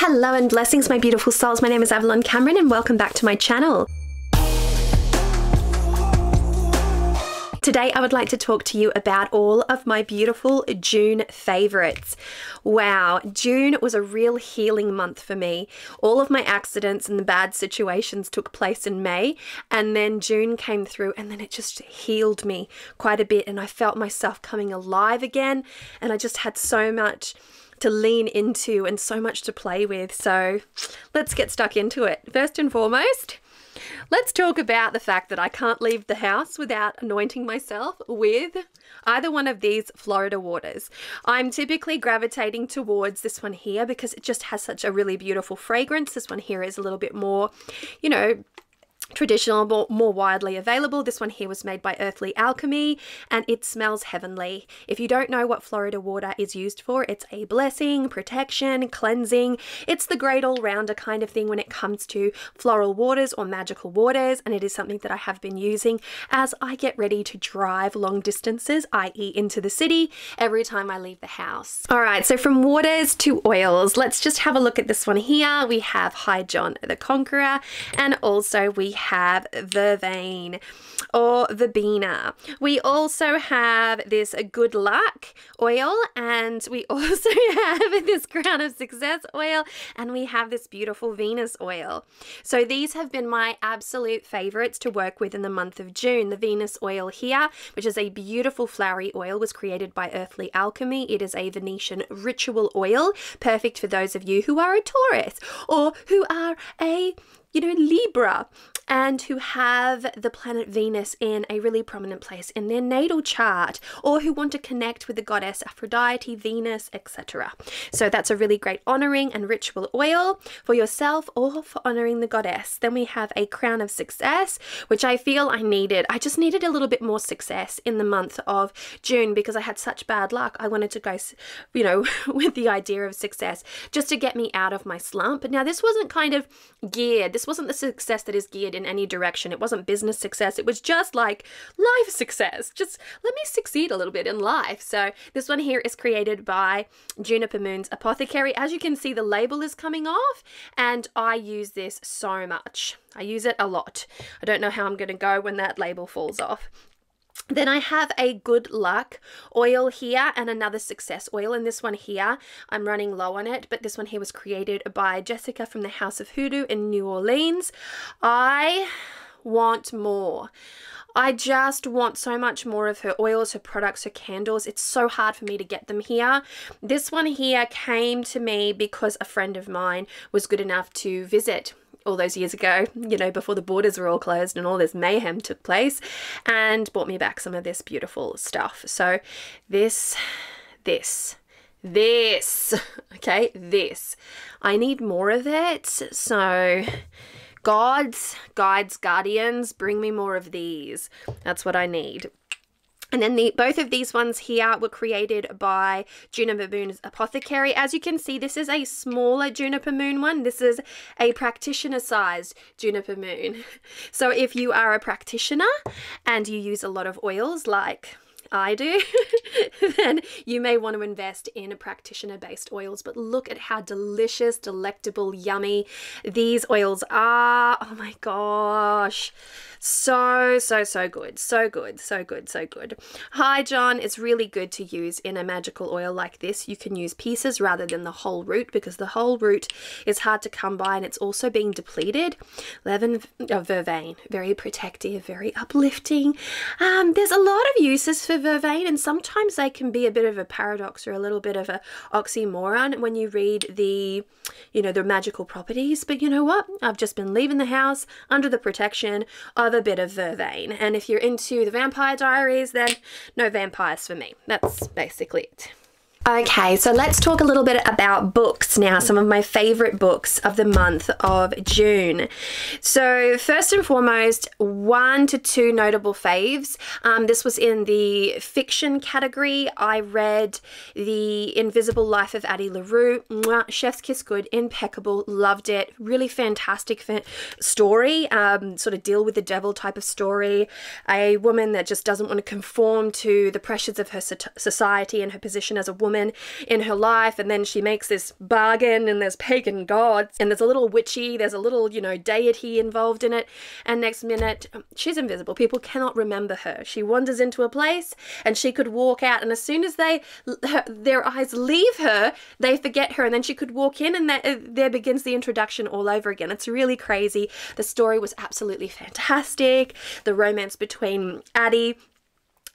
Hello and blessings, my beautiful souls. My name is Avalon Cameron, and welcome back to my channel. Today, I would like to talk to you about all of my beautiful June favorites. Wow, June was a real healing month for me. All of my accidents and the bad situations took place in May, and then June came through, and then it just healed me quite a bit, and I felt myself coming alive again, and I just had so much to lean into and so much to play with. So let's get stuck into it. First and foremost, Let's talk about the fact that I can't leave the house without anointing myself with either one of these Florida waters. I'm typically gravitating towards this one here because it just has such a really beautiful fragrance. This one here is a little bit more, you know, traditional, more, more widely available. This one here was made by Earthly Alchemy and it smells heavenly. If you don't know what Florida water is used for, it's a blessing, protection, cleansing. It's the great all rounder kind of thing when it comes to floral waters or magical waters, and it is something that I have been using as I get ready to drive long distances, i.e., into the city, every time I leave the house. All right, so from waters to oils, let's just have a look at this one here. We have High John the Conqueror, and also we have vervain or verbena. We also have this good luck oil and we also have this crown of success oil and we have this beautiful Venus oil. So these have been my absolute favorites to work with in the month of June. The Venus oil here, which is a beautiful flowery oil, was created by Earthly Alchemy. It is a Venetian ritual oil, perfect for those of you who are a Taurus or who are a you know, Libra and who have the planet Venus in a really prominent place in their natal chart, or who want to connect with the goddess Aphrodite, Venus, etc. So that's a really great honoring and ritual oil for yourself or for honoring the goddess. Then we have a crown of success, which I feel I needed. I just needed a little bit more success in the month of June because I had such bad luck. I wanted to go, you know, with the idea of success just to get me out of my slump. Now, this wasn't kind of geared, this wasn't the success that is geared in any direction. It wasn't business success. It was just like life success. Just let me succeed a little bit in life. So this one here is created by Juniper Moon's Apothecary. As you can see, the label is coming off and I use this so much. I use it a lot. I don't know how I'm going to go when that label falls off. Then I have a good luck oil here and another success oil. And this one here, I'm running low on it, but this one here was created by Jessica from the House of Hoodoo in New Orleans. I want more. I just want so much more of her oils, her products, her candles. It's so hard for me to get them here. This one here came to me because a friend of mine was good enough to visit all those years ago, you know, before the borders were all closed and all this mayhem took place, and brought me back some of this beautiful stuff. So, this, this, this, okay, this. I need more of it. So, gods, guides, guardians, bring me more of these. That's what I need. And then the, both of these ones here were created by Juniper Moon's Apothecary. As you can see, this is a smaller Juniper Moon one. This is a practitioner-sized Juniper Moon. So if you are a practitioner and you use a lot of oils like I do, then you may want to invest in a practitioner based oils. But look at how delicious, delectable, yummy these oils are. Oh my gosh. So, so, so good. So good. So good. So good. High John. It's really good to use in a magical oil like this. You can use pieces rather than the whole root because the whole root is hard to come by and it's also being depleted. Leaven of vervain. Very protective, very uplifting. Um, there's a lot of uses for vervain and sometimes they can be a bit of a paradox or a little bit of a oxymoron when you read the, you know, the magical properties. But you know what? I've just been leaving the house under the protection of a bit of vervain. And if you're into the Vampire Diaries, then no vampires for me. That's basically it. Okay, so let's talk a little bit about books now, some of my favorite books of the month of June. So, first and foremost, one to two notable faves. Um, this was in the fiction category. I read The Invisible Life of Addie LaRue. Mwah, Chef's Kiss Good, impeccable, loved it. Really fantastic fa story, um, sort of deal with the devil type of story. A woman that just doesn't want to conform to the pressures of her society and her position as a woman woman in her life, and then she makes this bargain, and there's pagan gods, and there's a little witchy, there's a little, you know, deity involved in it, and next minute, um, she's invisible. People cannot remember her. She wanders into a place, and she could walk out, and as soon as they her, their eyes leave her, they forget her, and then she could walk in, and that, uh, there begins the introduction all over again. It's really crazy. The story was absolutely fantastic. The romance between Addie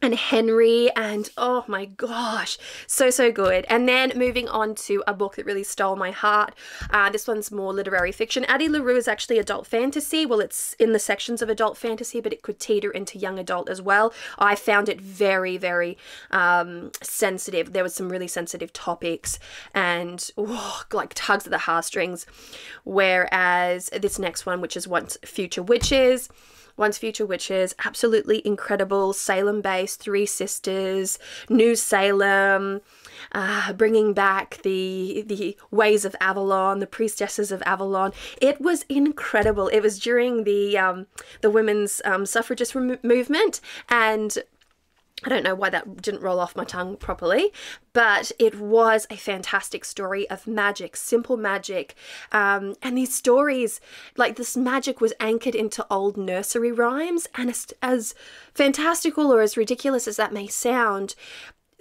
and Henry, and oh my gosh, so so good. And then moving on to a book that really stole my heart. Uh, this one's more literary fiction. Addie LaRue is actually adult fantasy. Well, it's in the sections of adult fantasy, but it could teeter into young adult as well. I found it very, very um, sensitive. There was some really sensitive topics and oh, like tugs at the heartstrings. Whereas this next one, which is Once Future Witches. Once Future Witches, absolutely incredible. Salem based, Three Sisters, New Salem, uh, bringing back the the ways of Avalon, the priestesses of Avalon. It was incredible. It was during the um, the women's um, suffragist movement, and I don't know why that didn't roll off my tongue properly, but it was a fantastic story of magic, simple magic. Um, and these stories, like this magic, was anchored into old nursery rhymes. And as, as fantastical or as ridiculous as that may sound,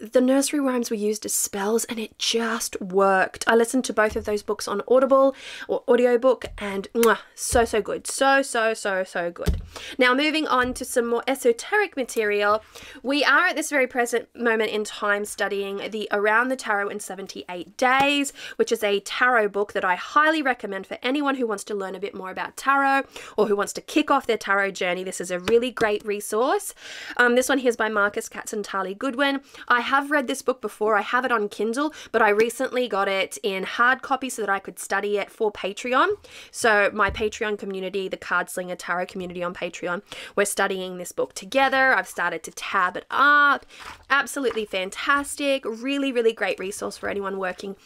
the nursery rhymes were used as spells and it just worked. I listened to both of those books on Audible or audiobook and mwah, so, so good. So, so, so, so good. Now, moving on to some more esoteric material, we are at this very present moment in time studying the Around the Tarot in 78 Days, which is a tarot book that I highly recommend for anyone who wants to learn a bit more about tarot or who wants to kick off their tarot journey. This is a really great resource. Um, this one here is by Marcus Katz and Tali Goodwin. I have read this book before. I have it on Kindle, but I recently got it in hard copy so that I could study it for Patreon. So, my Patreon community, the Card Slinger Tarot community on Patreon, we're studying this book together. I've started to tab it up. Absolutely fantastic. Really, really great resource for anyone working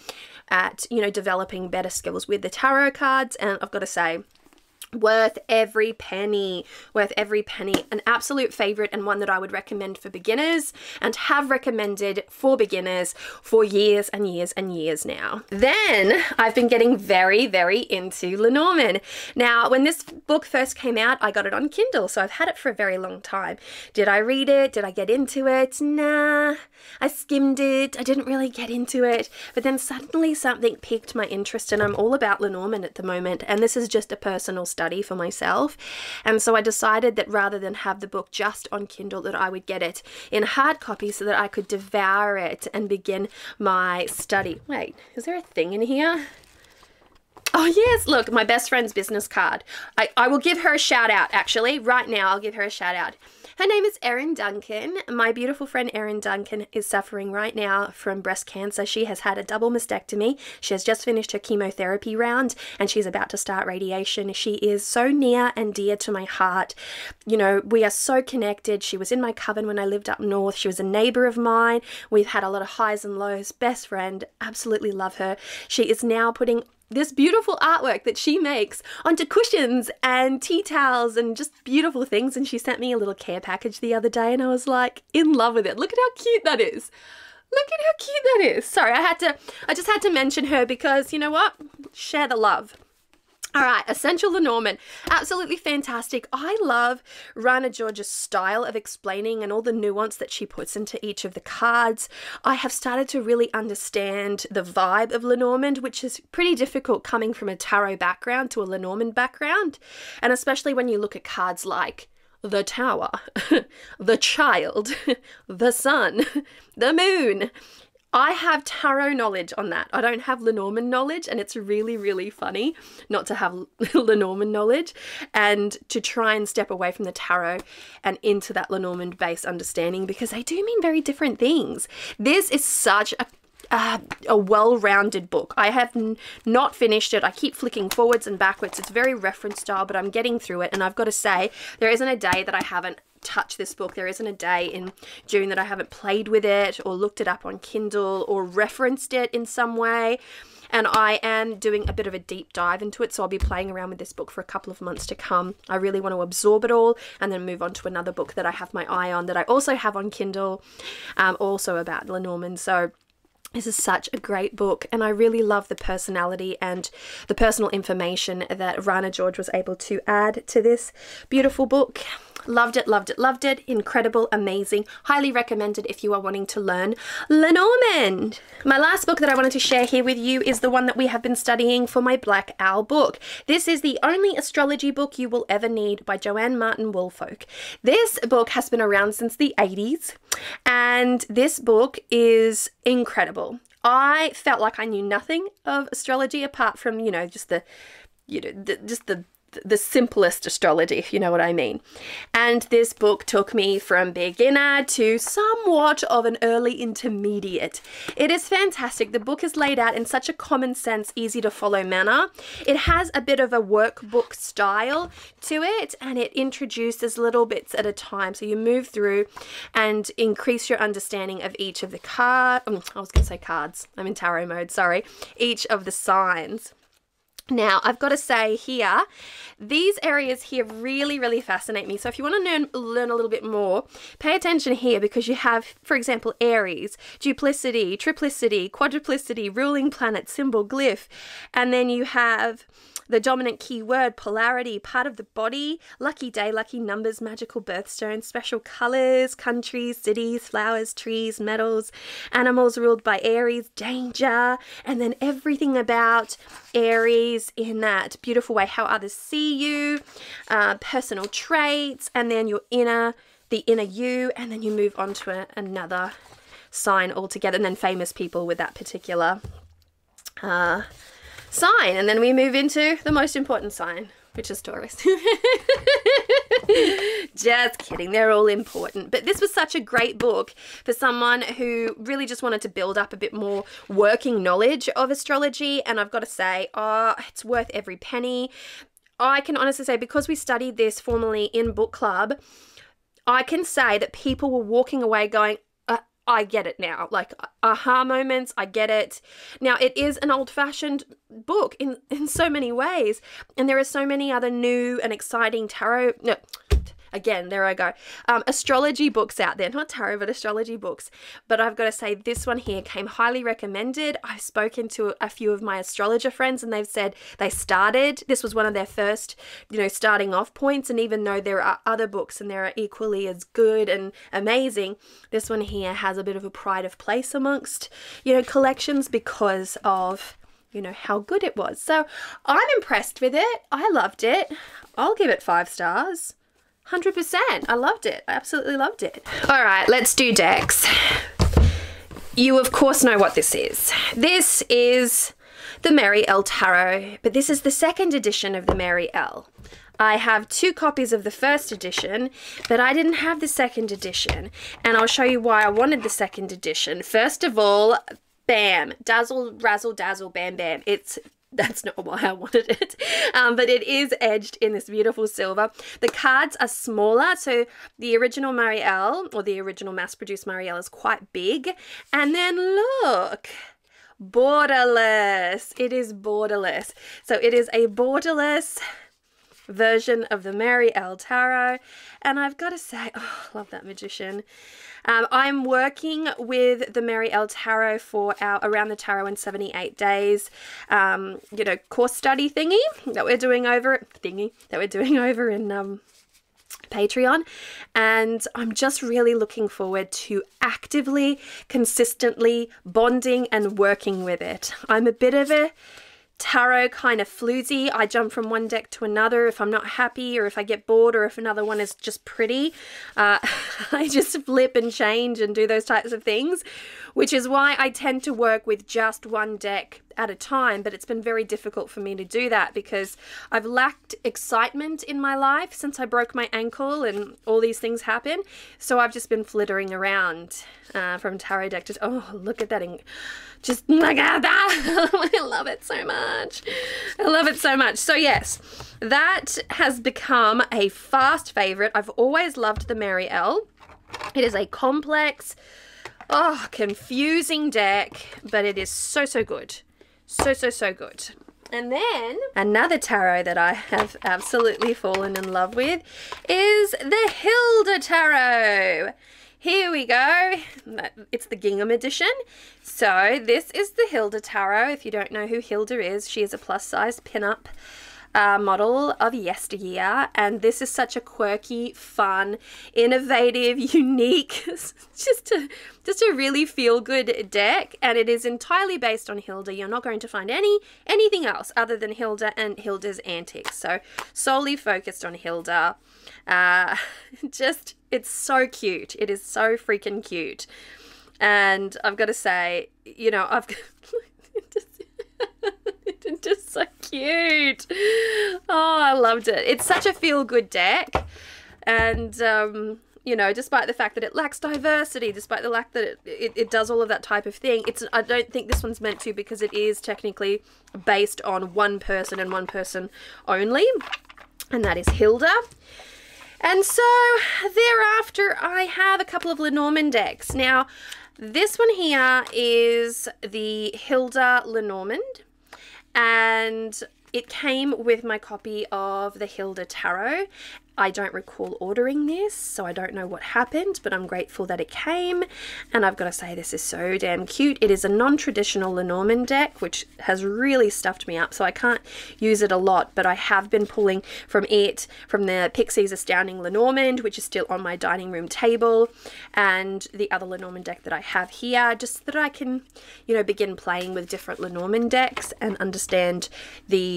at, you know, developing better skills with the tarot cards. And I've got to say, worth every penny worth every penny. An absolute favorite and one that i would recommend for beginners and have recommended for beginners for years and years and years now. Then i've been getting very very into lenormand. Now when this book first came out i got it on kindle so i've had it for a very long time. Did i read it? Did i get into it? Nah i skimmed it. I didn't really get into it. But then suddenly something piqued my interest and i'm all about lenormand at the moment and this is just a personal study for myself. And so I decided that rather than have the book just on Kindle, that I would get it in hard copy so that I could devour it and begin my study. Wait, is there a thing in here? Oh, yes, look, my best friend's business card. I, I will give her a shout out, actually. Right now, I'll give her a shout out. Her name is Erin Duncan. My beautiful friend Erin Duncan is suffering right now from breast cancer. She has had a double mastectomy. She has just finished her chemotherapy round and she's about to start radiation. She is so near and dear to my heart. You know, we are so connected. She was in my coven when I lived up north. She was a neighbor of mine. We've had a lot of highs and lows. Best friend. Absolutely love her. She is now putting this beautiful artwork that she makes onto cushions and tea towels and just beautiful things. And she sent me a little care package the other day, and I was like in love with it. Look at how cute that is. Look at how cute that is. Sorry, I had to, I just had to mention her because you know what? Share the love. All right, Essential Lenormand. Absolutely fantastic. I love Rana George's style of explaining and all the nuance that she puts into each of the cards. I have started to really understand the vibe of Lenormand, which is pretty difficult coming from a tarot background to a Lenormand background. And especially when you look at cards like the Tower, the Child, the Sun, the Moon. I have tarot knowledge on that. I don't have Lenormand knowledge, and it's really, really funny not to have Lenormand knowledge and to try and step away from the tarot and into that Lenormand based understanding because they do mean very different things. This is such a uh, a well-rounded book. I have not finished it. I keep flicking forwards and backwards. It's very reference style, but I'm getting through it. And I've got to say, there isn't a day that I haven't touched this book. There isn't a day in June that I haven't played with it or looked it up on Kindle or referenced it in some way. And I am doing a bit of a deep dive into it, so I'll be playing around with this book for a couple of months to come. I really want to absorb it all and then move on to another book that I have my eye on that I also have on Kindle, um, also about Lenormand. So This is such a great book, and I really love the personality and the personal information that Rana George was able to add to this beautiful book. Loved it, loved it, loved it. Incredible, amazing. Highly recommended if you are wanting to learn Lenormand. My last book that I wanted to share here with you is the one that we have been studying for my Black Owl book. This is the only astrology book you will ever need by Joanna Martine Woolfolk. This book has been around since the 80s, and this book is incredible. I felt like I knew nothing of astrology apart from, you know, just the you know, the, just the the simplest astrology, if you know what I mean. And this book took me from beginner to somewhat of an early intermediate. It is fantastic. The book is laid out in such a common sense, easy to follow manner. It has a bit of a workbook style to it and it introduces little bits at a time. So you move through and increase your understanding of each of the card. Oh, mm, I was going to say cards. I'm in tarot mode, sorry. Each of the signs. Now, I've got to say here, these areas here really, really fascinate me. So if you want to learn, learn a little bit more, pay attention here because you have, for example, Aries, duplicity, triplicity, quadruplicity, ruling planet, symbol, glyph, and then you have the dominant keyword, polarity, part of the body, lucky day, lucky numbers, magical birthstones, special colors, countries, cities, flowers, trees, metals, animals ruled by Aries, danger, and then everything about Aries in that beautiful way, how others see you, uh, personal traits, and then your inner, the inner you, and then you move on to a, another sign altogether, and then famous people with that particular uh, sign. And then we move into the most important sign, which is Taurus. just kidding, they're all important. But this was such a great book for someone who really just wanted to build up a bit more working knowledge of astrology. And I've got to say, oh, it's worth every penny. I can honestly say, because we studied this formally in book club, I can say that people were walking away going, I get it now. Like aha moments, I get it. Now it is an old-fashioned book in in so many ways, and there are so many other new and exciting tarot no again, there I go. Um, astrology books out there, not tarot, but astrology books. But I've got to say, this one here came highly recommended. I've spoken to a few of my astrologer friends, and they've said they started, this was one of their first, you know, starting off points. And even though there are other books and they're equally as good and amazing, this one here has a bit of a pride of place amongst, you know, collections because of you know how good it was. So I'm impressed with it. I loved it. I'll give it five stars. 100%. I loved it. I absolutely loved it. All right, let's do decks. You, of course, know what this is. This is the Mary-El Tarot, but this is the second edition of the Mary-El. I have two copies of the first edition, but I didn't have the second edition, and I'll show you why I wanted the second edition. First of all, bam, dazzle, razzle, dazzle, bam, bam. It's that's not why I wanted it. Um, but it is edged in this beautiful silver. The cards are smaller. So the original Mary-El or the original mass-produced Mary-El is quite big. And then look, borderless. It is borderless. So it is a borderless version of the Mary-El. Tarot. And I've got to say, oh, love that magician. Um, I'm working with the Mary-El. Tarot for our Around the Tarot in 78 Days, um, you know, course study thingy that we're doing over, thingy, that we're doing over in, um, Patreon, and I'm just really looking forward to actively, consistently bonding and working with it. I'm a bit of a tarot kind of floozy. I jump from one deck to another if I'm not happy or if I get bored or if another one is just pretty. Uh, I just flip and change and do those types of things, which is why I tend to work with just one deck at a time, but it's been very difficult for me to do that because I've lacked excitement in my life since I broke my ankle and all these things happen. So I've just been flittering around uh, from tarot deck to, oh, look at that. Just look at that. I love it so much. I love it so much. So yes, that has become a fast favorite. I've always loved the Mary-El. It is a complex, oh, confusing deck, but it is so, so good. So, so, so good. And then another tarot that I have absolutely fallen in love with is the Hilda Tarot. here we go. It's the gingham edition. So this is the Hilda Tarot. If you don't know who Hilda is, she is a plus size pinup uh, model of yesteryear, and this is such a quirky, fun, innovative, unique, just a just a really feel good deck, and it is entirely based on Hilda. You're not going to find any anything else other than Hilda and Hilda's antics. So solely focused on Hilda. Uh, just it's so cute. It is so freaking cute. And I've got to say, you know, I've just so cute. Oh, I loved it. It's such a feel good deck. And, um, you know, despite the fact that it lacks diversity, despite the lack that it, it, it, does all of that type of thing, it's I don't think this one's meant to because it is technically based on one person and one person only, and that is Hilda. And so thereafter, I have a couple of Lenormand decks. Now, this one here is the Hilda Lenormand and it came with my copy of the Hilda Tarot I don't recall ordering this, so I don't know what happened, but I'm grateful that it came. And I've got to say, this is so damn cute. It is a non traditional Lenormand deck, which has really stuffed me up, so I can't use it a lot, but I have been pulling from it, from the Pixies Astounding Lenormand, which is still on my dining room table, and the other Lenormand deck that I have here, just so that I can, you know, begin playing with different Lenormand decks and understand the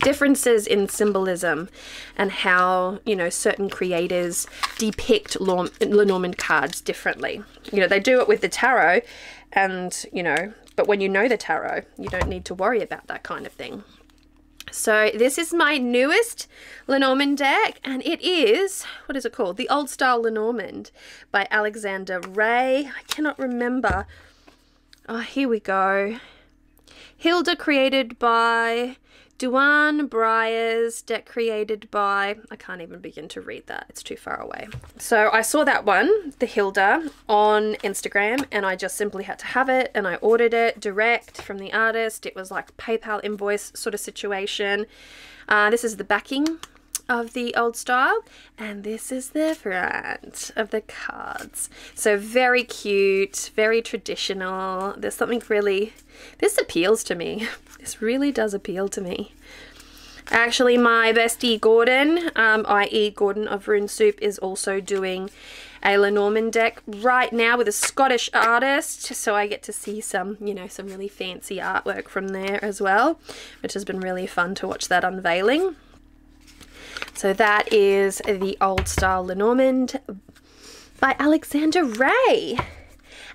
differences in symbolism and how, you know, certain creators depict Lenormand cards differently. You know, they do it with the tarot and, you know, but when you know the tarot, you don't need to worry about that kind of thing. So this is my newest Lenormand deck and it is, what is it called? The Old Style Lenormand by Alexander Ray. I cannot remember. Oh, here we go. Hilda created by Duane Bryers, deck created by, I can't even begin to read that, it's too far away. So I saw that one, the Hilda, on Instagram and I just simply had to have it and I ordered it direct from the artist. It was like PayPal invoice sort of situation. Uh, this is the backing of the old style. And this is the front of the cards. So very cute very traditional. There's something really this appeals to me. This really does appeal to me. Actually my bestie Gordon um, i.e Gordon of Rune Soup is also doing a Lenormand deck right now with a Scottish artist. So I get to see some you know some really fancy artwork from there as well which has been really fun to watch that unveiling so that is the Old Style Lenormand by Alexander Ray.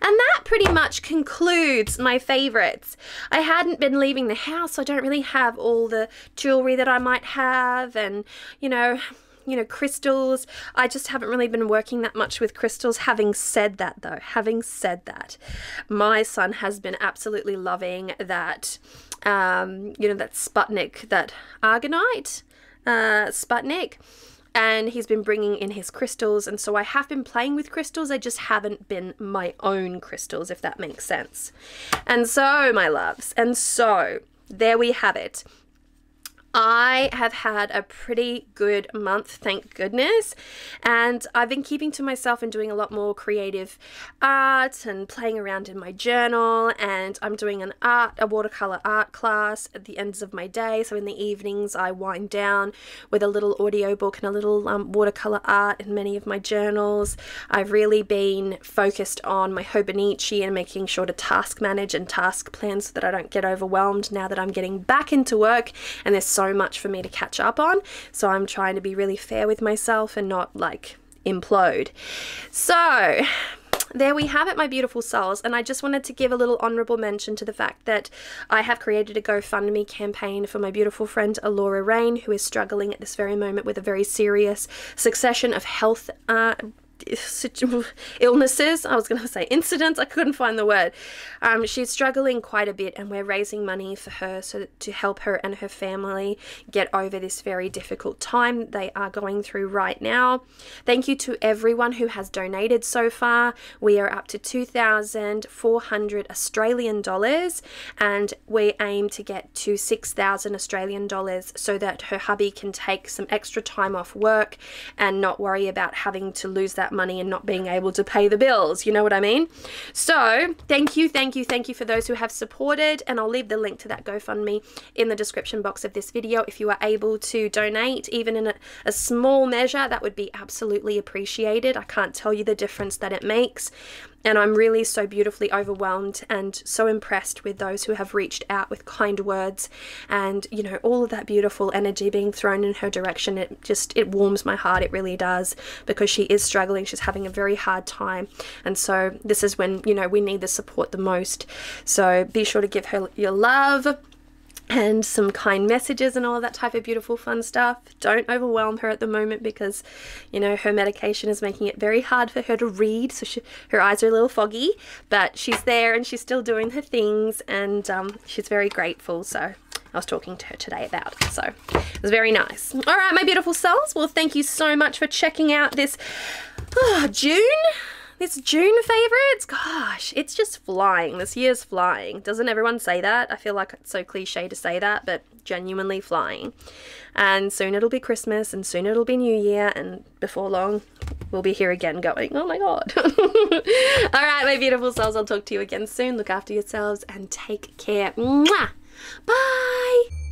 And that pretty much concludes my favorites. I hadn't been leaving the house, so I don't really have all the jewelry that I might have and, you know, you know, crystals. I just haven't really been working that much with crystals. Having said that, though, having said that, my son has been absolutely loving that, um, you know, that Sputnik, that Aragonite uh, Sputnik and he's been bringing in his crystals and so I have been playing with crystals I just haven't been my own crystals if that makes sense. And so my loves and so there we have it I have had a pretty good month, thank goodness. And I've been keeping to myself and doing a lot more creative art and playing around in my journal. And I'm doing an art, a watercolor art class at the ends of my day. So in the evenings, I wind down with a little audiobook and a little um, watercolor art in many of my journals. I've really been focused on my Hobonichi and making sure to task manage and task plan so that I don't get overwhelmed now that I'm getting back into work and there's so so much for me to catch up on. So I'm trying to be really fair with myself and not like implode. So there we have it, my beautiful souls. And I just wanted to give a little honorable mention to the fact that I have created a GoFundMe campaign for my beautiful friend Allorah Rain, who is struggling at this very moment with a very serious succession of health uh, illnesses. I was going to say incidents. I couldn't find the word. Um, she's struggling quite a bit, and we're raising money for her so to help her and her family get over this very difficult time they are going through right now. Thank you to everyone who has donated so far. We are up to 2,400 Australian dollars, and we aim to get to 6,000 Australian dollars so that her hubby can take some extra time off work and not worry about having to lose that that money and not being able to pay the bills. You know what I mean? So, thank you, thank you, thank you for those who have supported. And I'll leave the link to that GoFundMe in the description box of this video. If you are able to donate, even in a, a small measure, that would be absolutely appreciated. I can't tell you the difference that it makes. And I'm really so beautifully overwhelmed and so impressed with those who have reached out with kind words and, you know, all of that beautiful energy being thrown in her direction. It just, it warms my heart. It really does because she is struggling. She's having a very hard time. And so this is when, you know, we need the support the most. So be sure to give her your love and some kind messages and all that type of beautiful fun stuff. Don't overwhelm her at the moment because, you know, her medication is making it very hard for her to read, so she, her eyes are a little foggy. But she's there and she's still doing her things, and um, she's very grateful. So I was talking to her today about it. So it was very nice. All right, my beautiful souls. Well, thank you so much for checking out this oh, June this June favourites, gosh, it's just flying. This year's flying. Doesn't everyone say that? I feel like it's so cliche to say that, but genuinely flying. And soon it'll be Christmas, and soon it'll be New Year, and before long, we'll be here again going, oh my god. All right, my beautiful souls, I'll talk to you again soon. Look after yourselves and take care. Mwah! Bye!